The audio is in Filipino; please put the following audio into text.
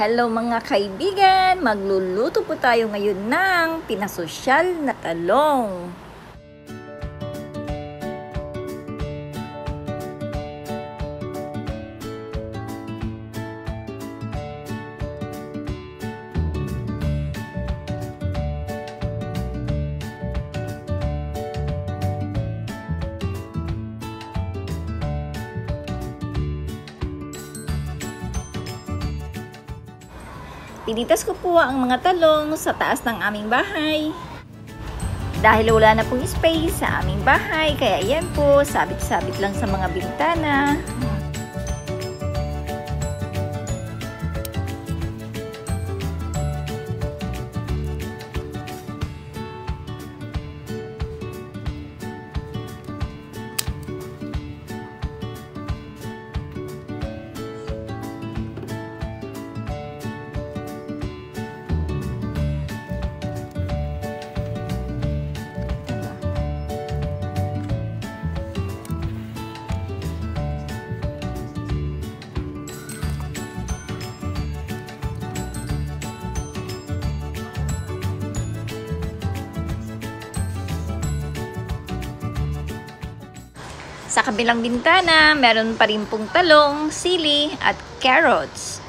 Hello mga kaibigan! Magluluto po tayo ngayon ng pinasosyal na talong. Pinitas ko po ang mga talong sa taas ng aming bahay. Dahil wala na pong space sa aming bahay, kaya yan po, sabit-sabit lang sa mga bintana. Sa kabilang bintana, meron pa rin pong talong, sili, at carrots.